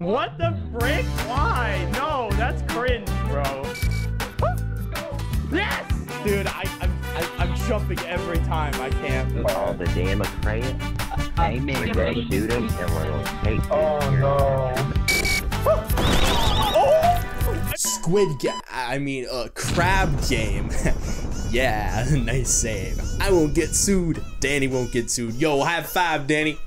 What the frick? Why? No, that's cringe, bro. yes! Dude, I, I'm, I, I'm jumping every time. I can't. all the Democrats. Amen. We're gonna shoot them and we're gonna take them. Oh! Squid Game. I mean, uh, Crab Game. yeah, nice save. I won't get sued. Dani won't get sued. Yo, high five, Dani.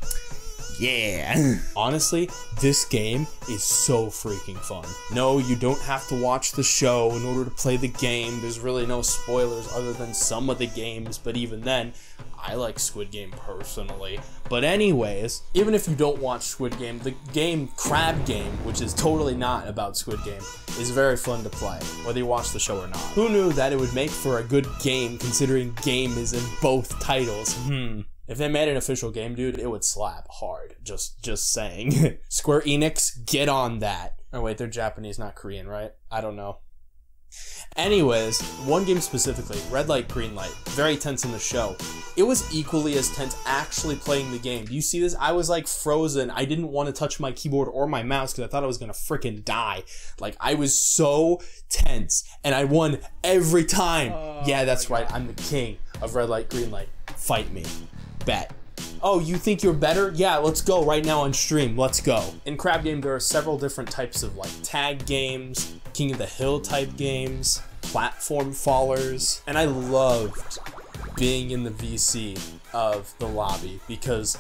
Yeah. Honestly, this game is so freaking fun. No, you don't have to watch the show in order to play the game. There's really no spoilers other than some of the games, but even then, I like Squid Game personally. But anyways, even if you don't watch Squid Game, the game Crab Game, which is totally not about Squid Game, is very fun to play, whether you watch the show or not. Who knew that it would make for a good game considering game is in both titles? Hmm. If they made an official game, dude, it would slap hard. Just just saying. Square Enix, get on that. Oh wait, they're Japanese, not Korean, right? I don't know. Anyways, one game specifically, Red Light, Green Light, very tense in the show. It was equally as tense actually playing the game. Do you see this? I was like frozen. I didn't want to touch my keyboard or my mouse because I thought I was gonna freaking die. Like I was so tense, and I won every time. Oh yeah, that's right. I'm the king of Red Light, Green Light. Fight me. Bet. Oh, you think you're better? Yeah, let's go right now on stream. Let's go. In Crab Game, there are several different types of like tag games, King of the Hill type games, platform fallers, and I loved being in the VC of the lobby because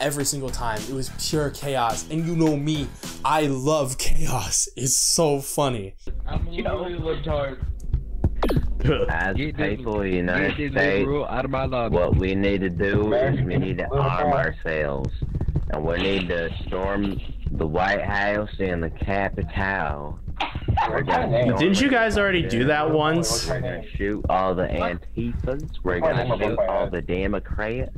every single time it was pure chaos. And you know me, I love chaos. It's so funny. I'm literally retarded. As Get people in the United Get States, out of my lobby. what we need to do is we need to arm ourselves. And we need to storm the White House and the Capitol. We're gonna storm Didn't you guys already do that once? We're gonna shoot all the Antifas. We're gonna shoot all the Democrats.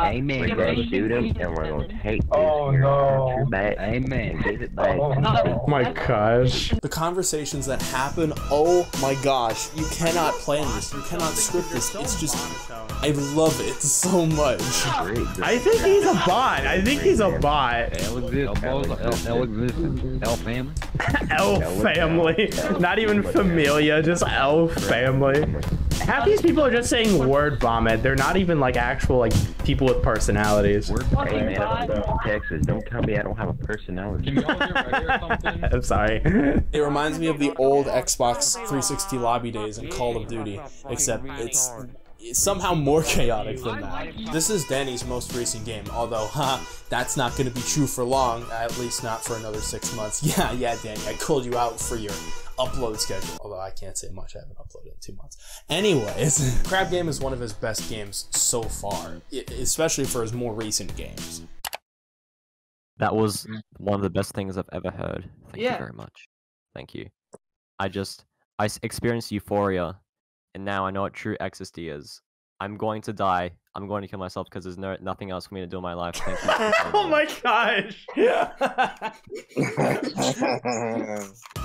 Amen. We're gonna shoot them and we're gonna take this Oh, here no. country back Amen. give it back Oh, to the no. people. my gosh. The conversations that happen, oh my gosh, you cannot plan this, you cannot script this. It's just, I love it so much. I think he's a bot. I think he's a bot. L exists. L, L, L exists. L family. Elf family. Not even familia, just elf family. Half these people are just saying word vomit. They're not even like actual like people with personalities. Word. Hey man, I'm from Texas. Don't tell me I don't have a personality. Can y'all hear, hear something? I'm sorry. It reminds me of the old Xbox 360 lobby days in Call of Duty, except it's it's somehow more chaotic than that. This is Dani's most recent game, although, huh, that's not going to be true for long, at least not for another six months. Yeah, yeah, Dani, I called you out for your upload schedule, although I can't say much, I haven't uploaded in two months. Anyways, Crab Game is one of his best games so far, especially for his more recent games. That was one of the best things I've ever heard. Thank Yeah. you very much. Thank you. I just I experienced euphoria, and now I know what true ecstasy is. I'm going to die. I'm going to kill myself because there's no nothing else for me to do in my life. Thank you. oh my gosh.